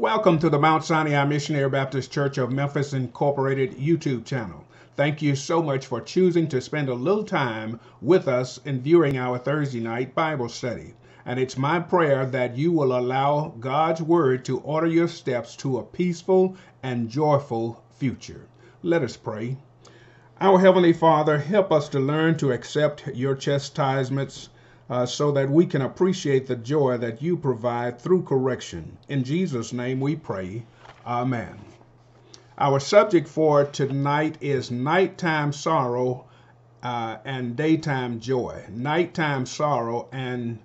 Welcome to the Mount Sinai Missionary Baptist Church of Memphis Incorporated YouTube channel. Thank you so much for choosing to spend a little time with us in viewing our Thursday night Bible study. And it's my prayer that you will allow God's Word to order your steps to a peaceful and joyful future. Let us pray. Our Heavenly Father, help us to learn to accept your chastisements uh, so that we can appreciate the joy that you provide through correction. In Jesus' name we pray. Amen. Our subject for tonight is nighttime sorrow uh, and daytime joy. Nighttime sorrow and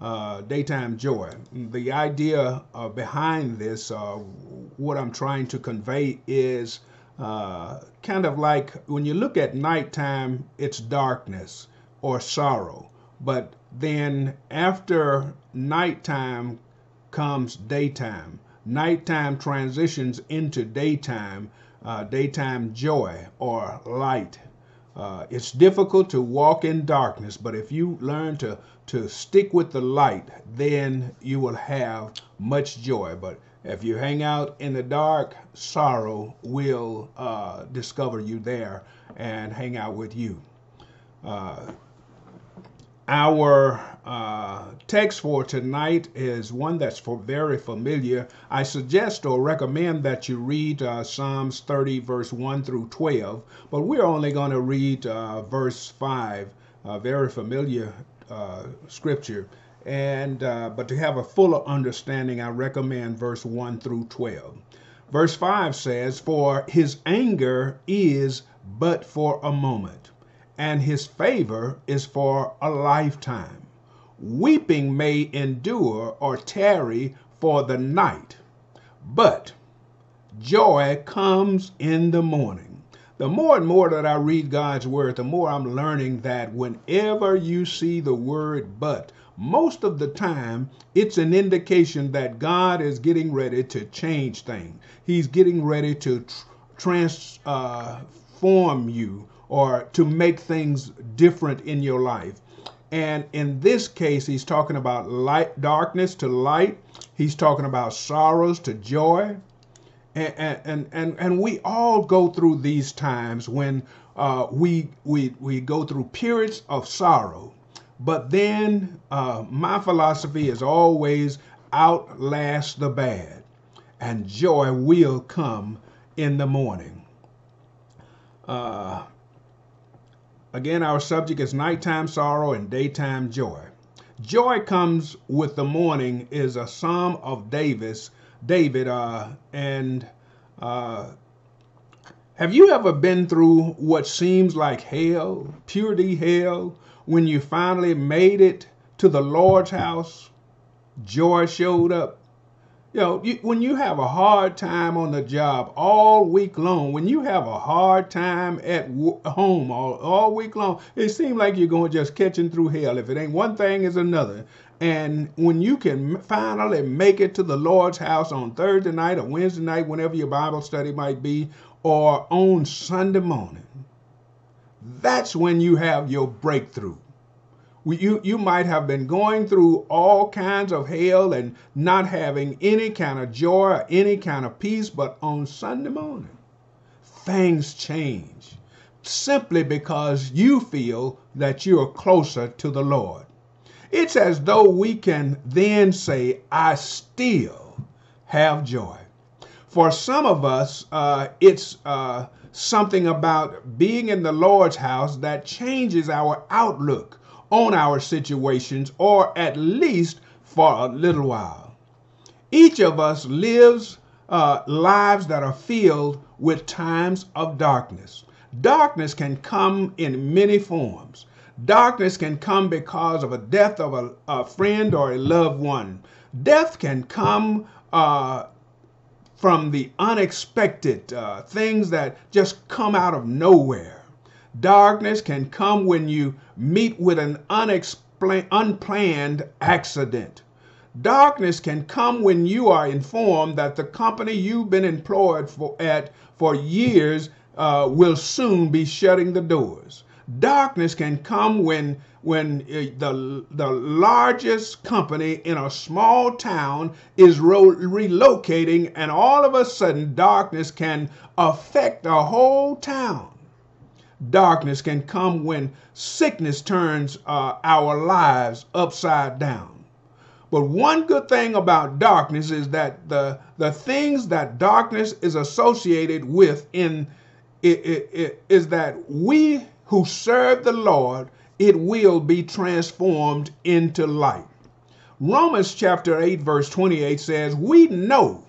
uh, daytime joy. The idea uh, behind this, uh, what I'm trying to convey, is uh, kind of like when you look at nighttime, it's darkness or sorrow. But then after nighttime comes daytime. Nighttime transitions into daytime, uh, daytime joy or light. Uh, it's difficult to walk in darkness, but if you learn to, to stick with the light, then you will have much joy. But if you hang out in the dark, sorrow will uh, discover you there and hang out with you. Uh, our uh, text for tonight is one that's for very familiar. I suggest or recommend that you read uh, Psalms 30, verse 1 through 12, but we're only going to read uh, verse 5, a very familiar uh, scripture. And uh, but to have a fuller understanding, I recommend verse 1 through 12. Verse 5 says, For his anger is but for a moment and his favor is for a lifetime. Weeping may endure or tarry for the night, but joy comes in the morning. The more and more that I read God's word, the more I'm learning that whenever you see the word but, most of the time it's an indication that God is getting ready to change things. He's getting ready to transform uh, you or to make things different in your life. And in this case, he's talking about light, darkness to light. He's talking about sorrows to joy. And, and, and, and we all go through these times when uh, we, we, we go through periods of sorrow. But then uh, my philosophy is always outlast the bad, and joy will come in the morning. Uh, Again, our subject is nighttime sorrow and daytime joy. Joy comes with the morning is a psalm of Davis, David, uh, and uh, have you ever been through what seems like hell, purity hell, when you finally made it to the Lord's house? Joy showed up you know, you, when you have a hard time on the job all week long, when you have a hard time at home all, all week long, it seems like you're going just catching through hell. If it ain't one thing, it's another. And when you can finally make it to the Lord's house on Thursday night or Wednesday night, whenever your Bible study might be, or on Sunday morning, that's when you have your breakthrough you, you might have been going through all kinds of hell and not having any kind of joy or any kind of peace, but on Sunday morning, things change simply because you feel that you're closer to the Lord. It's as though we can then say, I still have joy. For some of us, uh, it's uh, something about being in the Lord's house that changes our outlook on our situations, or at least for a little while. Each of us lives uh, lives that are filled with times of darkness. Darkness can come in many forms. Darkness can come because of a death of a, a friend or a loved one. Death can come uh, from the unexpected uh, things that just come out of nowhere. Darkness can come when you meet with an unexplained, unplanned accident. Darkness can come when you are informed that the company you've been employed for, at for years uh, will soon be shutting the doors. Darkness can come when when uh, the the largest company in a small town is ro- relocating, and all of a sudden darkness can affect a whole town. Darkness can come when sickness turns uh, our lives upside down. But one good thing about darkness is that the the things that darkness is associated with in it, it, it, is that we who serve the Lord, it will be transformed into light. Romans chapter 8, verse 28 says, We know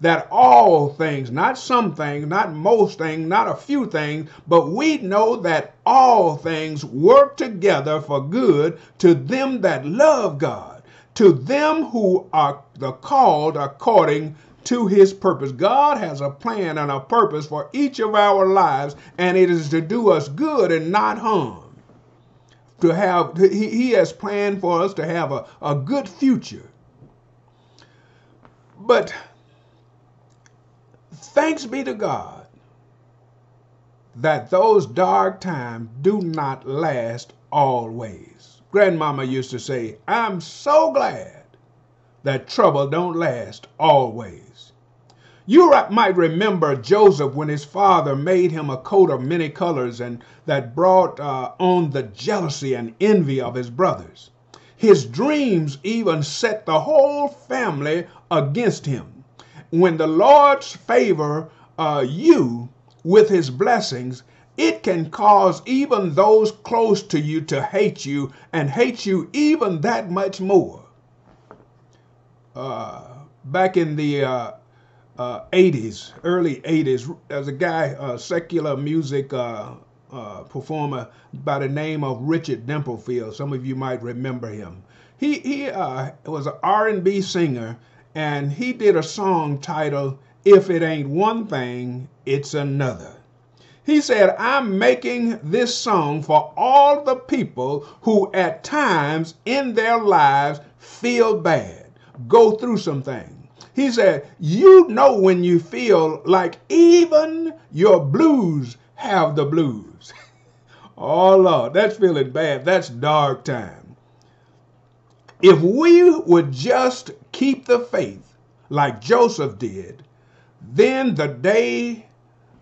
that all things, not some things, not most things, not a few things, but we know that all things work together for good to them that love God, to them who are the called according to his purpose. God has a plan and a purpose for each of our lives, and it is to do us good and not harm. To have, he, has planned for us to have a, a good future. But thanks be to God that those dark times do not last always. Grandmama used to say, I'm so glad that trouble don't last always. You might remember Joseph when his father made him a coat of many colors and that brought uh, on the jealousy and envy of his brothers. His dreams even set the whole family against him. When the Lord's favor uh, you with his blessings, it can cause even those close to you to hate you and hate you even that much more. Uh, back in the uh, uh, 80s, early 80s, there's a guy, a secular music uh, uh, performer by the name of Richard Dimples Fields. Some of you might remember him. He, he uh, was an R&B singer, and he did a song titled, If It Ain't One Thing, It's Another. He said, I'm making this song for all the people who at times in their lives feel bad go through some things. He said, You know when you feel like even your blues have the blues. oh, Lord, that's feeling bad. That's dark time. If we would just keep the faith like Joseph did, then the day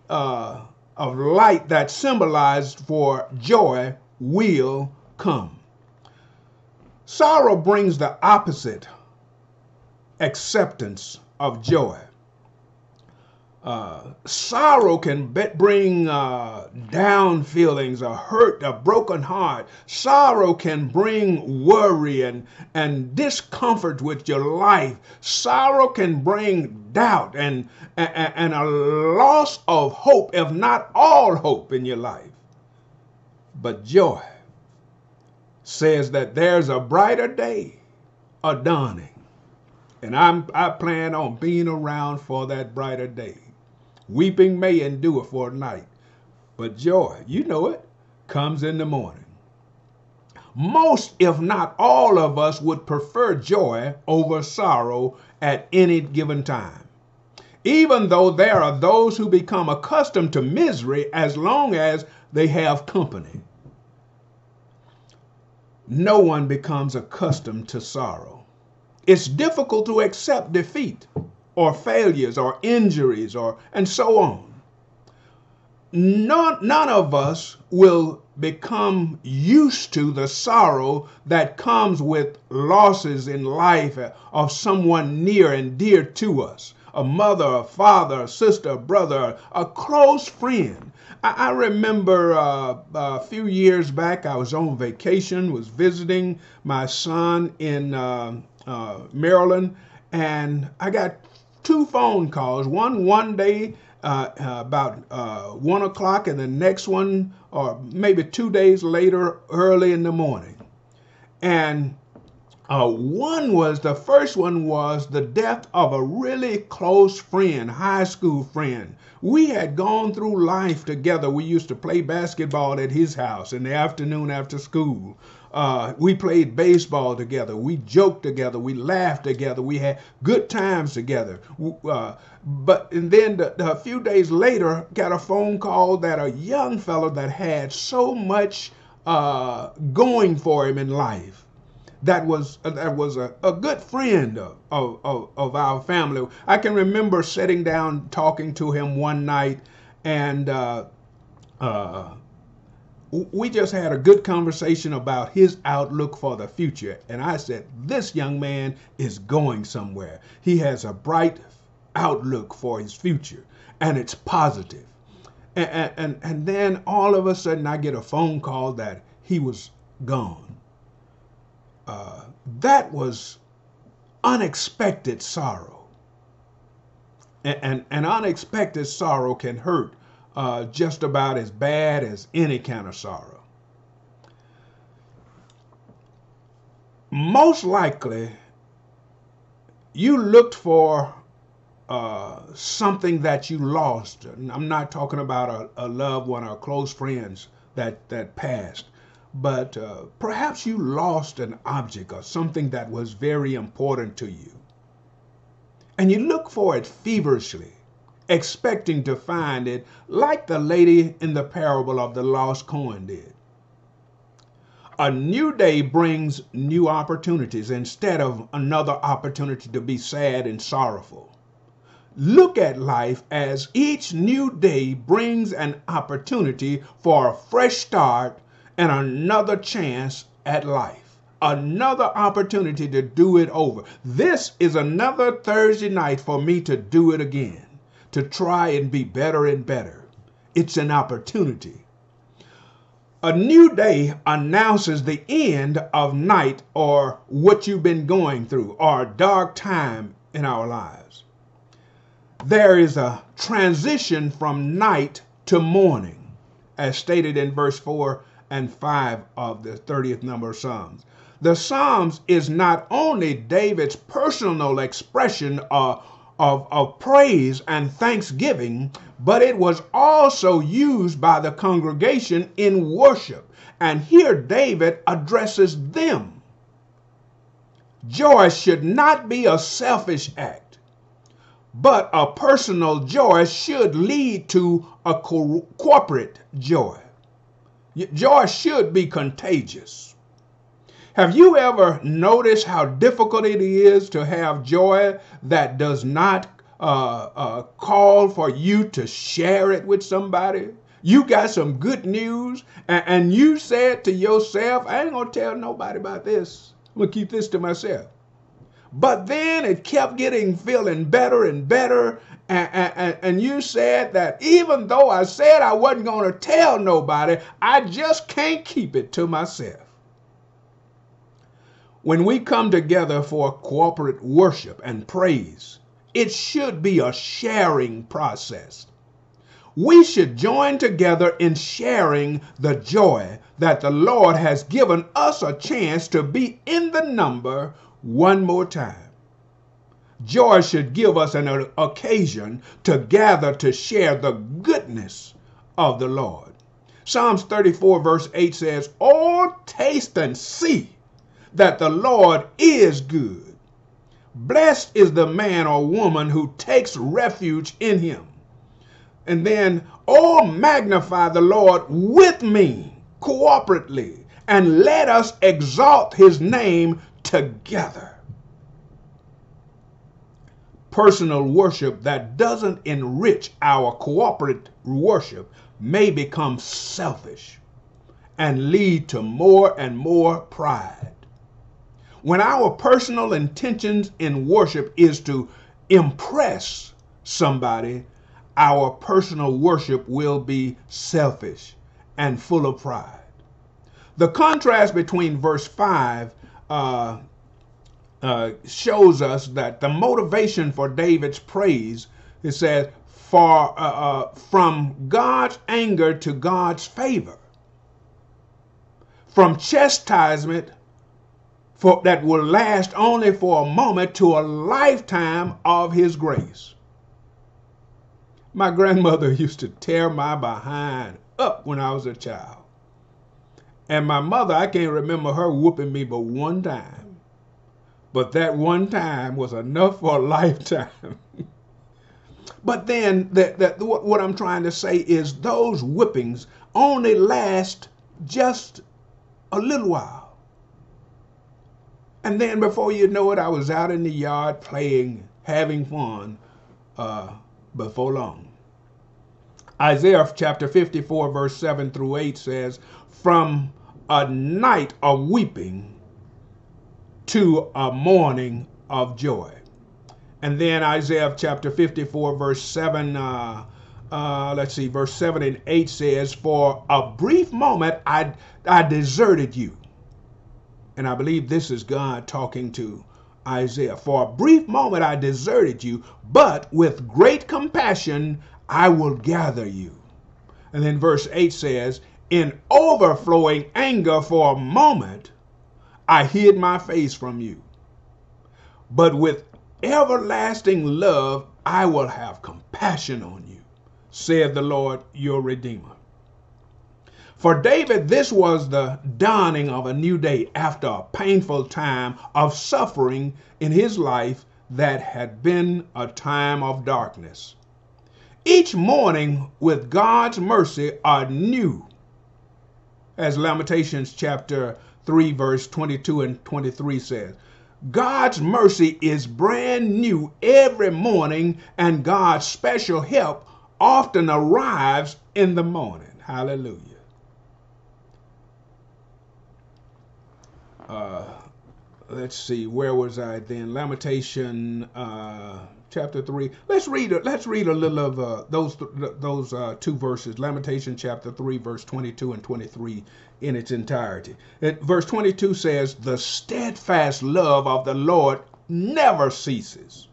uh, of light that symbolized for joy will come. Sorrow brings the opposite acceptance of joy. Uh, sorrow can bring uh, down feelings, a hurt, a broken heart. Sorrow can bring worry and, and discomfort with your life. Sorrow can bring doubt and, and, and a loss of hope, if not all hope in your life. But joy says that there's a brighter day a dawning. And I'm, I plan on being around for that brighter day. Weeping may endure for a night, but joy, you know it, comes in the morning. Most, if not all of us, would prefer joy over sorrow at any given time. Even though there are those who become accustomed to misery as long as they have company. No one becomes accustomed to sorrow. It's difficult to accept defeat or failures or injuries or and so on. None, none of us will become used to the sorrow that comes with losses in life of someone near and dear to us a mother, a father, a sister, a brother, a close friend. I, I remember uh, a few years back, I was on vacation, was visiting my son in uh, uh, Maryland, and I got two phone calls. One one day uh, uh, about uh, one o'clock, and the next one, or maybe two days later, early in the morning. And uh, one was the first one was the death of a really close friend, high school friend. We had gone through life together. We used to play basketball at his house in the afternoon after school. Uh, we played baseball together. We joked together. We laughed together. We had good times together. Uh, but and then the, the, a few days later, got a phone call that a young fellow that had so much uh, going for him in life that was uh, that was a, a good friend of, of, of, our family. I can remember sitting down talking to him one night, and uh, uh, we just had a good conversation about his outlook for the future. And I said, This young man is going somewhere. He has a bright outlook for his future, and it's positive. And, and, and then all of a sudden, I get a phone call that he was gone. Uh, that was unexpected sorrow. And, and, and unexpected sorrow can hurt uh, just about as bad as any kind of sorrow. Most likely, you looked for uh, something that you lost. I'm not talking about a, a, loved one or close friends that, that passed, but uh, perhaps you lost an object or something that was very important to you. And you look for it feverishly expecting to find it like the lady in the parable of the lost coin did. A new day brings new opportunities instead of another opportunity to be sad and sorrowful. Look at life as each new day brings an opportunity for a fresh start and another chance at life. Another opportunity to do it over. This is another Thursday night for me to do it again to try and be better and better. It's an opportunity. A new day announces the end of night or what you've been going through or dark time in our lives. There is a transition from night to morning, as stated in verse 4 and 5 of the 30th number of Psalms. The Psalms is not only David's personal expression of of, of praise and thanksgiving, but it was also used by the congregation in worship. And here David addresses them. Joy should not be a selfish act, but a personal joy should lead to a co- corporate joy. Joy should be contagious. Have you ever noticed how difficult it is to have joy that does not uh, uh, call for you to share it with somebody? You got some good news, and, and you said to yourself, I ain't gonna tell nobody about this. I'm gonna keep this to myself. But then it kept getting feeling better and better. And, and, and, you said that even though I said I wasn't going to tell nobody, I just can't keep it to myself. When we come together for corporate worship and praise, it should be a sharing process. We should join together in sharing the joy that the Lord has given us a chance to be in the number one more time. Joy should give us an occasion to gather to share the goodness of the Lord. Psalms 34, verse 8 says, Oh, taste and see that the Lord is good. Blessed is the man or woman who takes refuge in him. And then, oh, magnify the Lord with me cooperatively, and let us exalt his name together. Personal worship that doesn't enrich our cooperative worship may become selfish and lead to more and more pride. When our personal intentions in worship is to impress somebody, our personal worship will be selfish and full of pride. The contrast between verse 5 uh, uh, shows us that the motivation for David's praise, it says, for, uh, uh from God's anger to God's favor, from chastisement for, that will last only for a moment to a lifetime of his grace. My grandmother used to tear my behind up when I was a child. And my mother, I can't remember her whooping me but one time. But that one time was enough for a lifetime. but then that, that what, what I'm trying to say is those whippings only last just a little while. And then before you know it, I was out in the yard playing, having fun uh, before long. Isaiah chapter 54, verse 7 through 8 says, From a night of weeping to a morning of joy. And then Isaiah chapter 54, verse 7, uh, uh, let's see, verse 7 and 8 says, For a brief moment I, I deserted you. And I believe this is God talking to Isaiah. For a brief moment I deserted you, but with great compassion I will gather you. And then verse 8 says, In overflowing anger for a moment, I hid my face from you. But with everlasting love, I will have compassion on you, said the Lord your Redeemer. For David, this was the dawning of a new day after a painful time of suffering in his life that had been a time of darkness. Each morning with God's mercy are new. As Lamentations chapter 3 verse 22 and 23 says, God's mercy is brand new every morning and God's special help often arrives in the morning. Hallelujah. Uh, let's see, where was I then? Lamentation uh, chapter three. Let's read. Let's read a little of uh, those those uh, two verses. Lamentation chapter three, verse twenty-two and twenty-three in its entirety. It, verse twenty-two says, "The steadfast love of the Lord never ceases;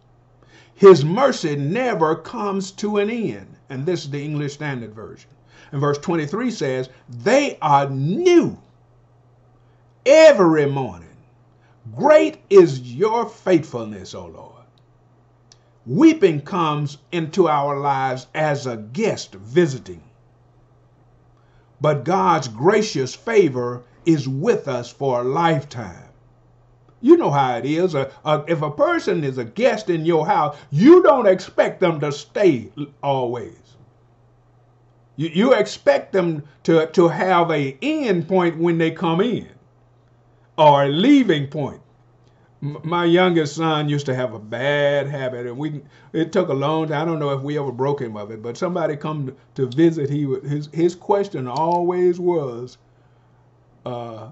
His mercy never comes to an end." And this is the English Standard Version. And verse twenty-three says, "They are new every morning." Great is your faithfulness, O Lord. Weeping comes into our lives as a guest visiting. But God's gracious favor is with us for a lifetime. You know how it is. If a person is a guest in your house, you don't expect them to stay always. You, you expect them to, to have a end point when they come in or a leaving point my youngest son used to have a bad habit, and we it took a long time. I don't know if we ever broke him of it, but somebody come to visit. He his his question always was, uh,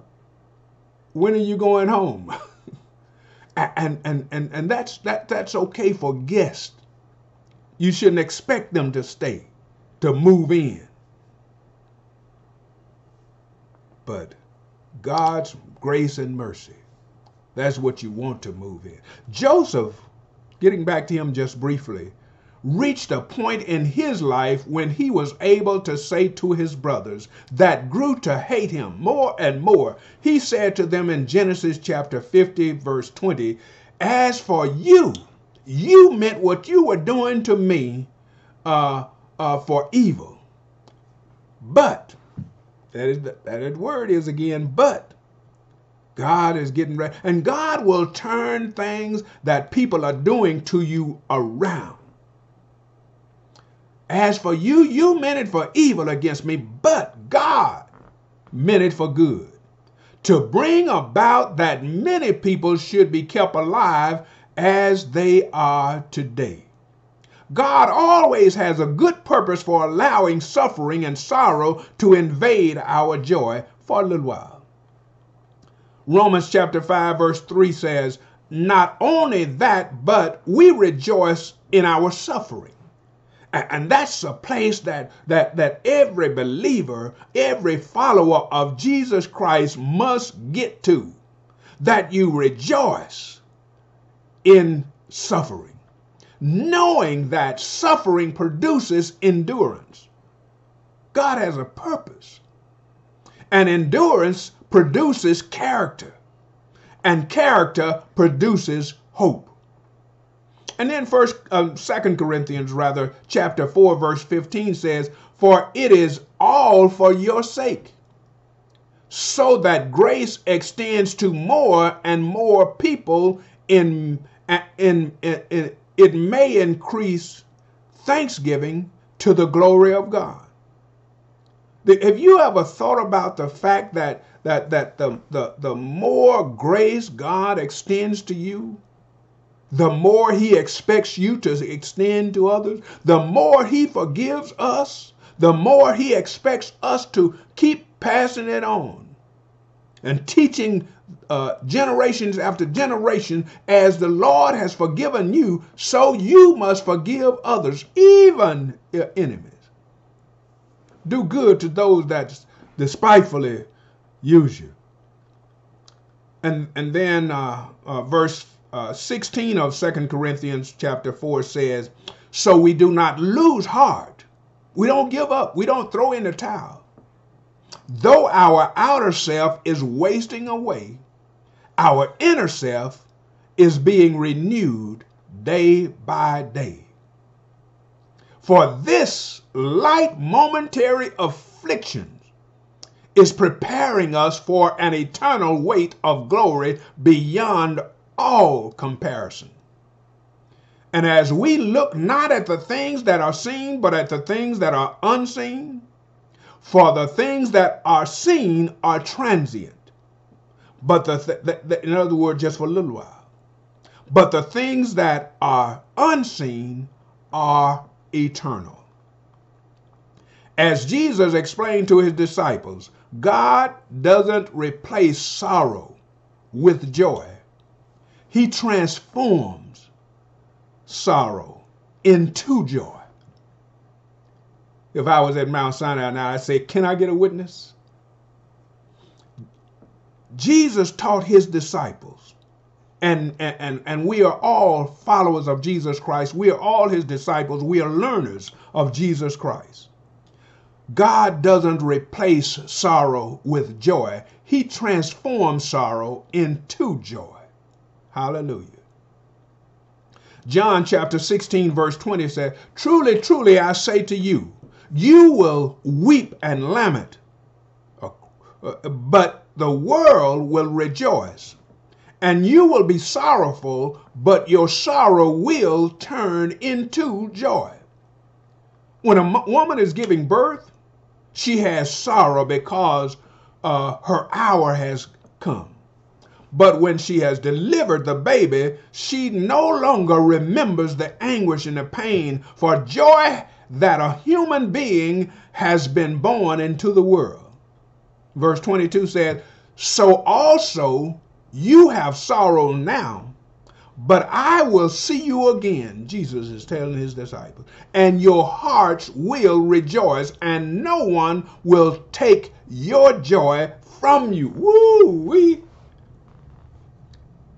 "When are you going home?" and and and and that's that that's okay for guests. You shouldn't expect them to stay, to move in. But God's grace and mercy that's what you want to move in. Joseph, getting back to him just briefly, reached a point in his life when he was able to say to his brothers that grew to hate him more and more. He said to them in Genesis chapter 50, verse 20, As for you, you meant what you were doing to me uh, uh, for evil. But, that is the, that word is again, but God is getting ready. And God will turn things that people are doing to you around. As for you, you meant it for evil against me, but God meant it for good. To bring about that many people should be kept alive as they are today. God always has a good purpose for allowing suffering and sorrow to invade our joy for a little while. Romans chapter 5, verse 3 says, Not only that, but we rejoice in our suffering. And that's a place that, that, that every believer, every follower of Jesus Christ must get to. That you rejoice in suffering, knowing that suffering produces endurance. God has a purpose. And endurance produces character, and character produces hope. And then first, um, Second Corinthians, rather, chapter four, verse fifteen says, "For it is all for your sake." so that grace extends to more and more people in, in, in, in it may increase thanksgiving to the glory of God. Have you ever thought about the fact that that that the, the, the more grace God extends to you, the more he expects you to extend to others, the more he forgives us, the more he expects us to keep passing it on and teaching uh, generations after generation as the Lord has forgiven you, so you must forgive others, even your enemies. Do good to those that despitefully use you. And, and then uh, uh, verse uh, 16 of Second Corinthians chapter 4 says, So we do not lose heart. We don't give up. We don't throw in the towel. Though our outer self is wasting away, our inner self is being renewed day by day. For this light momentary affliction is preparing us for an eternal weight of glory beyond all comparison. And as we look not at the things that are seen, but at the things that are unseen, for the things that are seen are transient. But the, th the, the, in other words, just for a little while. But the things that are unseen are eternal. As Jesus explained to his disciples, God doesn't replace sorrow with joy. He transforms sorrow into joy if I was at Mount Sinai now, I'd say, Can I get a witness? Jesus taught his disciples, and, and, and we are all followers of Jesus Christ. We are all his disciples. We are learners of Jesus Christ. God doesn't replace sorrow with joy, He transforms sorrow into joy. Hallelujah. John chapter 16, verse 20 says, Truly, truly, I say to you, you will weep and lament, uh, uh, but the world will rejoice. And you will be sorrowful, but your sorrow will turn into joy. When a woman is giving birth, she has sorrow because uh, her hour has come. But when she has delivered the baby, she no longer remembers the anguish and the pain, for joy that a human being has been born into the world. Verse 22 says, So also you have sorrow now, but I will see you again, Jesus is telling his disciples, and your hearts will rejoice, and no one will take your joy from you. Woo wee!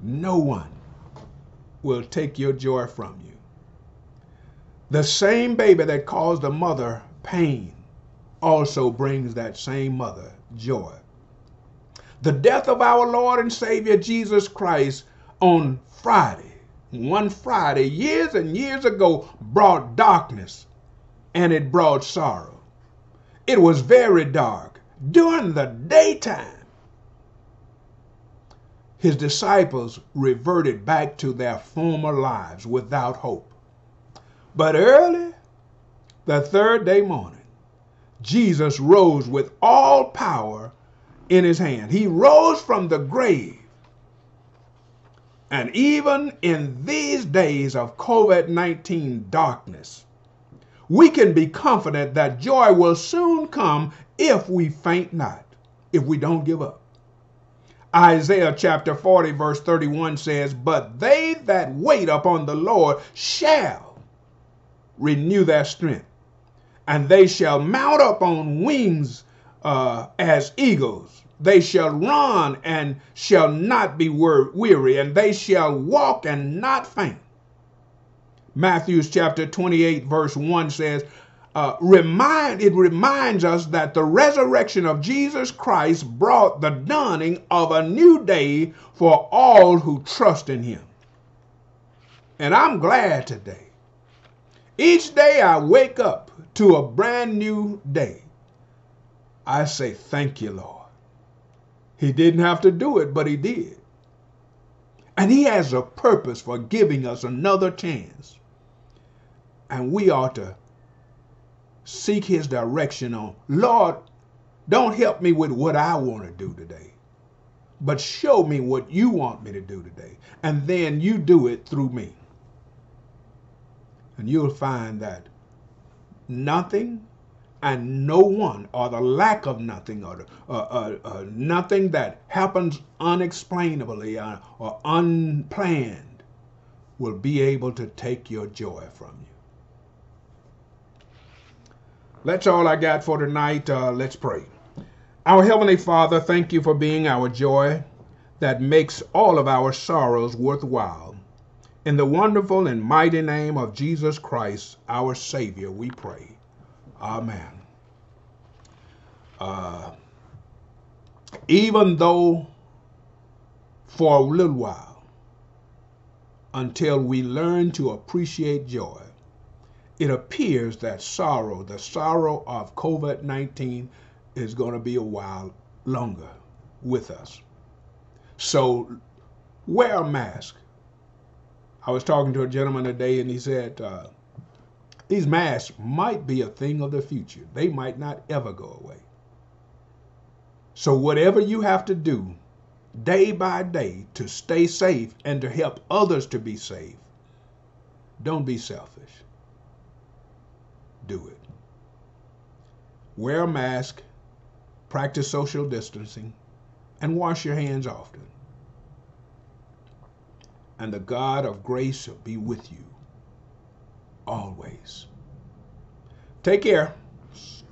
No one will take your joy from you. The same baby that caused the mother pain also brings that same mother joy. The death of our Lord and Savior Jesus Christ on Friday, one Friday, years and years ago, brought darkness and it brought sorrow. It was very dark during the daytime. His disciples reverted back to their former lives without hope. But early the third day morning, Jesus rose with all power in his hand. He rose from the grave. And even in these days of COVID 19 darkness, we can be confident that joy will soon come if we faint not, if we don't give up. Isaiah chapter 40, verse 31 says, But they that wait upon the Lord shall renew their strength. And they shall mount up on wings uh, as eagles. They shall run and shall not be weary, and they shall walk and not faint. Matthew's chapter 28, verse 1 says, uh, remind it reminds us that the resurrection of Jesus Christ brought the dawning of a new day for all who trust in him. And I'm glad today each day I wake up to a brand new day. I say, Thank you, Lord. He didn't have to do it, but he did. And he has a purpose for giving us another chance. And we ought to seek his direction on, Lord, don't help me with what I want to do today, but show me what you want me to do today. And then you do it through me. And you'll find that nothing and no one, or the lack of nothing, or uh, uh, uh, nothing that happens unexplainably uh, or unplanned, will be able to take your joy from you. That's all I got for tonight. Uh, let's pray. Our Heavenly Father, thank you for being our joy that makes all of our sorrows worthwhile. In the wonderful and mighty name of Jesus Christ, our Savior, we pray. Amen. Uh, even though for a little while, until we learn to appreciate joy, it appears that sorrow, the sorrow of COVID 19, is going to be a while longer with us. So wear a mask. I was talking to a gentleman today and he said, uh, these masks might be a thing of the future. They might not ever go away. So, whatever you have to do day by day to stay safe and to help others to be safe, don't be selfish. Do it. Wear a mask, practice social distancing, and wash your hands often. And the God of grace be with you always. Take care.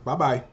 Bye bye.